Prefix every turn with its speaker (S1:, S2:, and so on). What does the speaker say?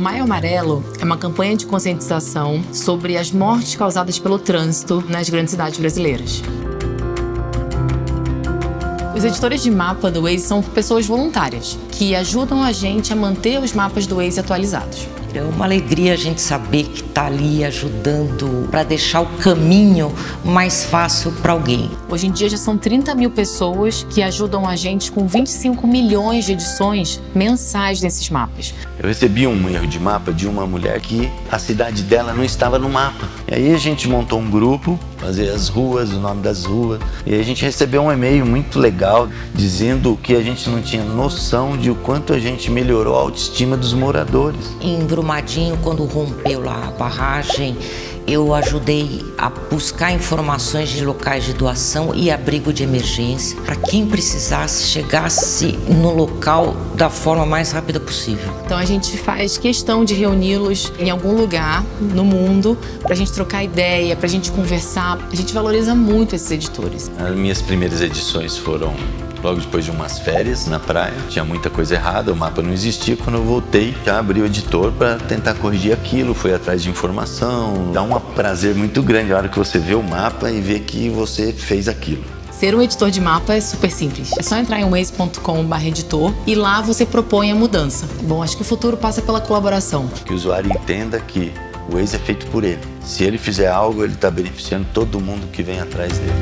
S1: Maio Amarelo é uma campanha de conscientização sobre as mortes causadas pelo trânsito nas grandes cidades brasileiras. Os editores de mapa do Waze são pessoas voluntárias que ajudam a gente a manter os mapas do Waze atualizados.
S2: É uma alegria a gente saber que está ali ajudando para deixar o caminho mais fácil para alguém.
S1: Hoje em dia já são 30 mil pessoas que ajudam a gente com 25 milhões de edições mensais desses mapas.
S3: Eu recebi um erro de mapa de uma mulher que a cidade dela não estava no mapa. E aí a gente montou um grupo, fazer as ruas, o nome das ruas. E a gente recebeu um e-mail muito legal dizendo que a gente não tinha noção de o quanto a gente melhorou a autoestima dos moradores.
S2: Em Brumadinho, quando rompeu lá a barragem, eu ajudei a buscar informações de locais de doação e abrigo de emergência para quem precisasse chegasse no local da forma mais rápida possível.
S1: Então a gente faz questão de reuni-los em algum lugar no mundo para a gente trocar ideia, para a gente conversar. A gente valoriza muito esses editores.
S3: As minhas primeiras edições foram logo depois de umas férias na praia. Tinha muita coisa errada, o mapa não existia. Quando eu voltei, já abri o editor para tentar corrigir aquilo, fui atrás de informação. Dá um prazer muito grande a hora que você vê o mapa e vê que você fez aquilo.
S1: Ser um editor de mapa é super simples. É só entrar em waze.com/editor e lá você propõe a mudança. Bom, acho que o futuro passa pela colaboração.
S3: Que o usuário entenda que o Waze é feito por ele. Se ele fizer algo, ele está beneficiando todo mundo que vem atrás dele.